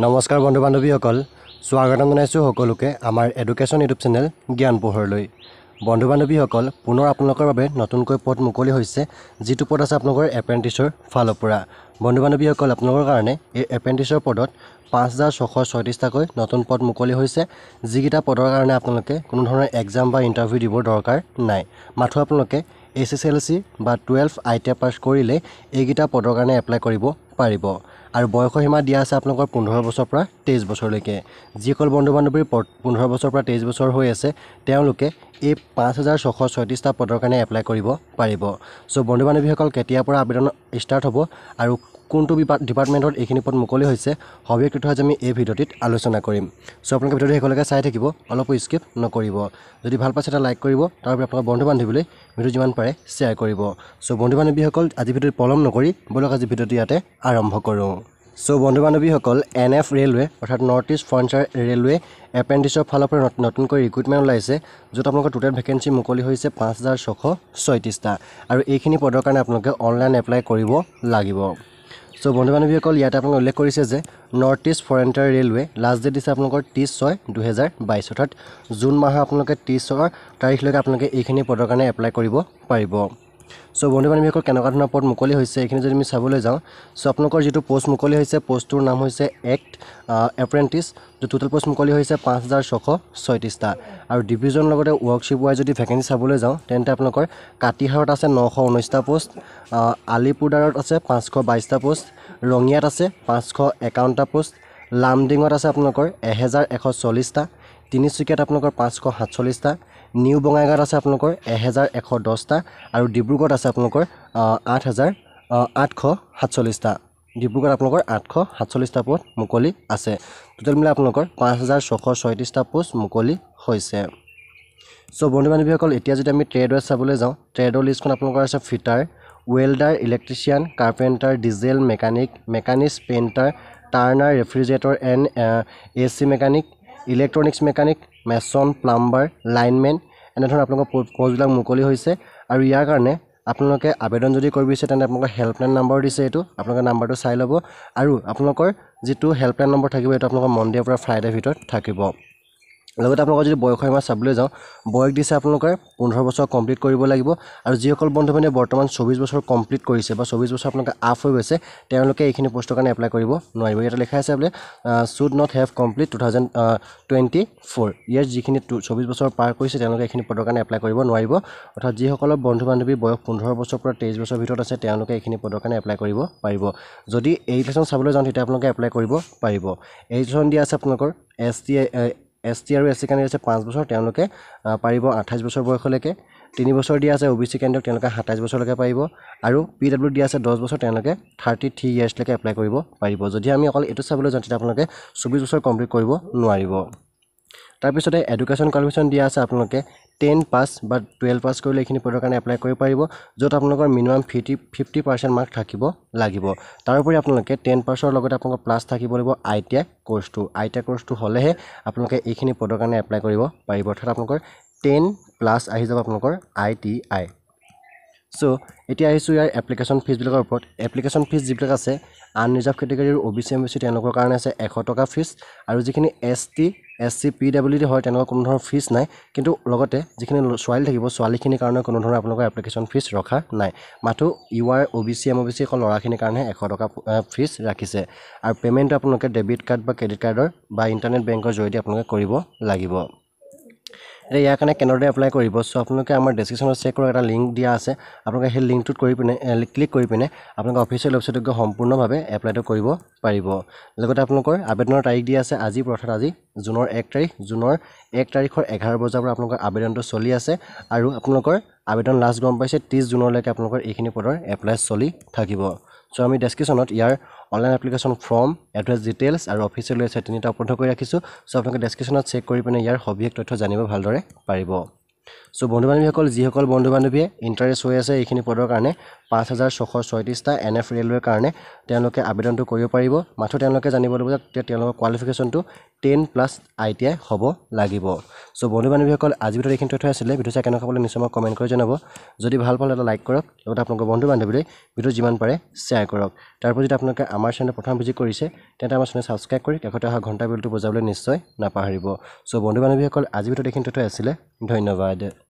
নমস্কাৰ বন্ধু বান্ধৱীসকল স্বাগতম জনাইছোঁ সকলোকে আমাৰ এডুকেশ্যন ইউটিউব চেনেল জ্ঞান পোহৰলৈ বন্ধু বান্ধৱীসকল পুনৰ আপোনালোকৰ বাবে নতুনকৈ পদ মুকলি হৈছে যিটো পদ আছে আপোনালোকৰ এপ্ৰেণ্টিছৰ ফালৰ পৰা। বন্ধু বান্ধৱীসকল আপোনালোকৰ কাৰণে এই এপ্ৰেণ্টিছৰ পদত পাঁচ হাজাৰ ছশ ছয়ত্ৰিছটাকৈ নতুন পদ মুকলি হৈছে যিকেইটা পদৰ কাৰণে আপোনালোকে কোনো ধৰণৰ এক্সাম বা ইণ্টাৰভিউ দিবৰ দৰকাৰ নাই। মাথো আপোনালোকে এইচ এছ এল চি বা twelve I T I pass কৰিলে এইকেইটা পদৰ কাৰণে এপ্লাই কৰিব পাৰিব। আৰু বয়সৰ সীমা দিয়া আছে আপোনালোকৰ পোন্ধৰ বছৰৰ পৰা তেইছ বছৰলৈকে। যিসকল বন্ধু বান্ধৱীৰ পোন্ধৰ বছৰৰ পৰা তেইছ বছৰ হৈ আছে তেওঁলোকে এই পাঁচ হাজাৰ ছশ ছয়ত্ৰিছটা পদৰ কাৰণে এপ্লাই কৰিব পাৰিব। চ' বন্ধু বান্ধৱীসকল কেতিয়াৰ পৰা আবেদন ষ্টাৰ্ট হ'ব আৰু কোনটো ডিপাৰ্টমেণ্টত এইখিনি পদ মুকলি হৈছে তথ্য আজি আমি এই ভিডিঅ'টিত আলোচনা কৰিম। চ' আপোনালোকে ভিডিঅ'টো শেষলৈকে চাই থাকিব অলপো স্কিপ নকৰিব। যদি ভাল পাইছে এটা লাইক কৰিব তাৰ বাবে আপোনালোকৰ বন্ধু বান্ধৱীলৈ ভিডিঅ' যিমান পাৰে শ্বেয়াৰ কৰিব। চ' বন্ধু বান্ধৱীসকল আজি ভিডিঅ'ত পলম নকৰি ব'লক আজি ভিডিঅ'টো ইয়াতে আৰম্ভ কৰোঁ। চ' বন্ধু বান্ধৱীসকল এন এফ ৰেলৱে অৰ্থাৎ নৰ্থ ইষ্ট ফ্ৰণ্টিয়াৰ ৰেলৱে এপ্ৰেণ্টিছৰ ফালৰ পৰা নত- নতুনকৈ ৰিক্ৰুইটমেণ্ট ওলাইছে য'ত আপোনালোকৰ টোটেল ভেকেঞ্চি মুকলি হৈছে পাঁচ হাজাৰ ছশ ছয়ত্ৰিছটা আৰু এইখিনি পদৰ কাৰণে আপোনালোকে অনলাইন এপ্লাই কৰিব লাগিব। চ' বন্ধু বান্ধৱীসকল ইয়াতে আপোনালোকে উল্লেখ কৰিছে যে north east frontier railway last date দিছে আপোনালোকৰ ত্ৰিছ ছয় দুহেজাৰ বাইছ অৰ্থাৎ জুন মাহৰ আপোনালোকে ত্ৰিছৰ তাৰিখলৈকে আপোনালোকে এইখিনি পদৰ কাৰণে এপ্লাই কৰিব পাৰিব। চ' বন্ধু বান্ধৱীসকল কেনেকুৱা ধৰণৰ পদ মুকলি হৈছে এইখিনি যদি আমি চাবলৈ যাওঁ চ' আপোনালোকৰ যিটো পষ্ট মুকলি হৈছে পষ্টটোৰ নাম হৈছে এক্ট এপ্ৰেণ্টিছ যিটো টোটেল পষ্ট মুকলি হৈছে পাঁচ হাজাৰ ছশ ছয়ত্ৰিছটা আৰু ডিভিজন লগতে ৱৰ্কশ্বিপ ৱাইজ যদি ভেকেঞ্চি চাবলৈ যাওঁ তেন্তে আপোনালোকৰ কাতিহাৰত আছে নশ ঊনৈছটা পোষ্ট আহ, আলিপুৰদাৰত আছে পাঁচশ বাইছটা পোষ্ট ৰঙিয়াত আছে পাঁচশ একাৱন্নটা পোষ্ট লামডিঙত আছে আপোনালোকৰ এহেজাৰ এশ চল্লিছটা তিনিচুকীয়াত আপোনালোকৰ পাঁচশ সাতচল্লিছটা নিউ বঙাইগাঁৱত আছে আপোনালোকৰ এহেজাৰ এশ দহটা আৰু ডিব্ৰুগড়ত আছে আপোনালোকৰ আঠ হাজাৰ আঠশ সাতচল্লিছটা ডিব্ৰুগড়ত আপোনালোকৰ আঠশ সাতচল্লিছটা পদ মুকলি আছে। টোটেল মিলাই আপোনালোকৰ পাঁচ হাজাৰ ছশ ছয়ত্ৰিছটা পোষ্ট মুকলি হৈছে। চ' বন্ধু বান্ধৱীসকল এতিয়া যদি আমি ট্ৰেড চাবলৈ যাওঁ ট্ৰেডৰ লিষ্টখন আপোনালোকৰ আছে fitter welder electrician carpenter diesel mechanic mechanics painter turner refrigerator and A C mechanic electronics mechanic mason plumber lineman এনেধৰণৰ আপোনালোকৰ প'ষ্ট প'ষ্টবিলাক মুকলি হৈছে। আৰু ইয়াৰ কাৰণে আপোনালোকে আবেদন যদি কৰিব বিচাৰে তেন্তে আপোনালোকৰ হেল্পলাইন নম্বৰ দিছে এইটো। আপোনালোকে নাম্বাৰটো চাই ল'ব। আৰু আপোনালোকৰ যিটো হেল্পলাইন নম্বৰ থাকিব এইটো আপোনালোকৰ মনডে'ৰ পৰা ফ্ৰাইডেৰ ভিতৰত থাকিব। লগতে আপোনালোকৰ যদি বয়সৰ সীমা চাবলৈ যাওঁ বয়স দিছে আপোনালোকে পোন্ধৰ বছৰ কমপ্লিট কৰিব লাগিব আৰু যিসকল বন্ধু বান্ধৱে বৰ্তমান চৌবিছ বছৰ কমপ্লিট কৰিছে বা চৌবিছ বছৰ আপোনালোকে আফ হৈ গৈছে তেওঁলোকে এইখিনি পষ্টৰ কাৰণে এপ্লাই কৰিব নোৱাৰিব। ইয়াতে লিখা আছে বোলে should not have complete two thousand twenty four ইয়াৰ যিখিনি চৌবিছ বছৰ পাৰ কৰিছে তেওঁলোকে এইখিনি পদৰ কাৰণে এপ্লাই কৰিব নোৱাৰিব। অৰ্থাৎ যিসকলৰ বন্ধু বান্ধৱী বয়স পোন্ধৰ বছৰৰ পৰা তেইছ বছৰৰ ভিতৰত আছে তেওঁলোকে এইখিনি পদৰ কাৰণে এপ্লাই কৰিব পাৰিব। যদি এইজেশ্যন চাবলৈ যাওঁ তেতিয়া আপোনালোকে এপ্লাই কৰিব পাৰিব। এইজেশ্যন দিয়া আছে আপোনালোকৰ এছ টি এছ টি আৰু এছ চি কেণ্ডিডেট আছে পাঁচ বছৰ তেওঁলোকে পাৰিব আঠাইছ বছৰ বয়সলৈকে। তিনি বছৰ দিয়া আছে অ' বি চি কেণ্ডিডেট তেওঁলোকে সাতাইছ বছৰলৈকে পাৰিব। আৰু পি ডাব্লিউ দিয়া আছে দহ বছৰ তেওঁলোকে থাৰ্টি থ্ৰী ইয়াৰ্ছলৈকে এপ্লাই কৰিব পাৰিব। যদি আমি অকল এইটো চাবলৈ যাওঁ তেতিয়া আপোনালোকে চৌবিছ বছৰ কমপ্লিট কৰিব নোৱাৰিব। তাৰপিছতে এডুকেশ্যন কোৱালিফিকেশ্যন দিয়া আছে আপোনালোকে টেন পাছ বা টুৱেলভ পাছ কৰিলে এইখিনি পদৰ কাৰণে এপ্লাই কৰিব পাৰিব য'ত আপোনালোকৰ minimum fifty fifty percent mark থাকিব লাগিব। তাৰোপৰি আপোনালোকে টেন পাছৰ লগতে আপোনালোকৰ প্লাছ থাকিব লাগিব আই টি আই কৰ্চটো আই টি আই হ'লেহে আপোনালোকে এইখিনি পদৰ কাৰণে এপ্লাই কৰিব পাৰিব। অৰ্থাৎ আপোনালোকৰ টেন প্লাছ আহি যাব আপোনালোকৰ আই টি আই। চ' এতিয়া আহিছোঁ ইয়াৰ এপ্লিকেশ্যন ফিজবিলাকৰ ওপৰত। এপ্লিকেশ্যন ফিজ যিবিলাক আছে unreserved কেটেগৰীৰ O' B C M B C তেওঁলোকৰ কাৰণে আছে এশ টকা ফিজ আৰু যিখিনি S T S C P W D হয় তেওঁলোকৰ কোনো ধৰণৰ ফিজ নাই। কিন্তু লগতে যিখিনি ছোৱালী থাকিব ছোৱালীখিনিৰ কাৰণে কোনো ধৰণৰ আপোনালোকৰ এপ্লিকেশ্যন ফিজ ৰখা নাই। মাথো U R O' B C M O' B C অকল ল'ৰাখিনিৰ কাৰণেহে এশ টকা ফিজ ৰাখিছে। আৰু পে'মেণ্টটো আপোনালোকে ডেবিট কাৰ্ড বা ক্ৰেডিট কাৰ্ডৰ বা ইণ্টাৰনেট বেংকৰ জৰিয়তে আপোনালোকে কৰিব লাগিব। এতিয়া ইয়াৰ কাৰণে কেনেদৰে এপ্লাই কৰিব? চ' আপোনালোকে আমাৰ ডেছক্ৰিপশ্যনত চেক কৰক এটা লিংক দিয়া আছে। আপোনালোকে সেই লিংকটোত কৰি পিনে ক্লিক কৰি পিনে আপোনালোকে অফিচিয়েল ৱেবছাইটত গৈ সম্পূৰ্ণভাৱে এপ্লাইটো কৰিব পাৰিব। লগতে আপোনালোকৰ আবেদনৰ তাৰিখ দিয়া আছে আজি অৰ্থাৎ আজি জুনৰ এক তাৰিখ। জুনৰ এক তাৰিখৰ এঘাৰ বজাৰ পৰা আপোনালোকৰ আবেদনটো চলি আছে। আৰু আপোনালোকৰ আবেদন লাষ্ট গম পাইছে ত্ৰিছ জুনলৈকে আপোনালোকৰ এইখিনি পদৰ এপ্লাই চলি থাকিব। চ' আমি ডেছক্ৰিপশ্যনত ইয়াৰ online application form address details আৰু অফিচিয়েল ৱেবছাইট তিনিটা উপলব্ধ কৰি ৰাখিছোঁ। চ' আপোনালোকে ডেছক্ৰিপশ্যনত চেক কৰি পিনে ইয়াৰ সবিশেষ তথ্য জানিব ভালদৰে পাৰিব। চ' বন্ধু বান্ধৱীসকল যিসকল বন্ধু বান্ধৱীয়ে ইণ্টাৰেষ্ট হৈ আছে এইখিনি পদৰ কাৰণে পাঁচ হাজাৰ ছশ ছয়ত্ৰিছটা এন এফ ৰেলৱেৰ কাৰণে তেওঁলোকে আবেদনটো কৰিব পাৰিব। মাথো তেওঁলোকে জানিব লাগিব যে তেওঁলোকৰ কোৱালিফিকেশ্যনটো ten plus I T I হ'ব লাগিব। চ' বন্ধু বান্ধৱীসকল আজি ভিতৰত এইখিনি তথ্য আছিলে। ভিডিঅ' চাই কেনেকুৱা পালে নিশ্চয় মোক কমেণ্ট কৰি জনাব। যদি ভাল পালে এটা লাইক কৰক লগতে আপোনালোকৰ বন্ধু বান্ধৱীলৈ ভিডিঅ' যিমান পাৰে শ্বেয়াৰ কৰক। তাৰ উপৰি যদি আপোনালোকে আমাৰ চেনেল প্ৰথম ভিজিট কৰিছে তেন্তে আমাৰ চেনেল ছাবস্ক্ৰাইব কৰি কাষতে অহা ঘণ্টা বিলটো বজাবলৈ নিশ্চয় নাপাহৰিব। চ' বন্ধু বান্ধৱীসকল আজি ভিতৰত এইখিনি তথ্য আছিলে। ধন্যবাদ। tried it.